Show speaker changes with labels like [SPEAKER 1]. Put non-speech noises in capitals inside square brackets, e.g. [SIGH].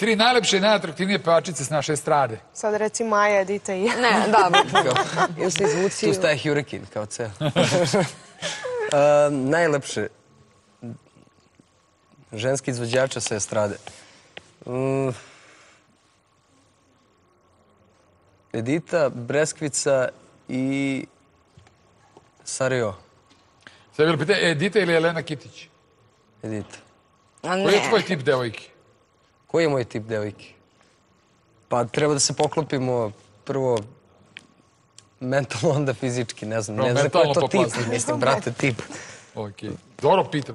[SPEAKER 1] Tri najlepše i najatraktivnije pevačice s naše estrade.
[SPEAKER 2] Sad reci Maja, Edita i ja.
[SPEAKER 3] Ne, da, [LAUGHS] ili se izvuci...
[SPEAKER 4] Tu staje Hurricane, kao ceo. Uh, [LAUGHS] najlepše ženski izvođača sa estrade. Mm. Edita, Breskvica i Sario.
[SPEAKER 1] Sad je bilo pitanje, Edita ili Elena Kitić?
[SPEAKER 4] Edita.
[SPEAKER 3] A
[SPEAKER 1] Koji je
[SPEAKER 3] ne.
[SPEAKER 1] tvoj tip devojke?
[SPEAKER 4] Koji je moj tip devojke? Pa treba da se poklopimo prvo mentalno, onda fizički, ne znam.
[SPEAKER 1] Prvo
[SPEAKER 4] Ne znam koji je to tip, mislim, brate, tip.
[SPEAKER 1] Ok. Dobro pitam.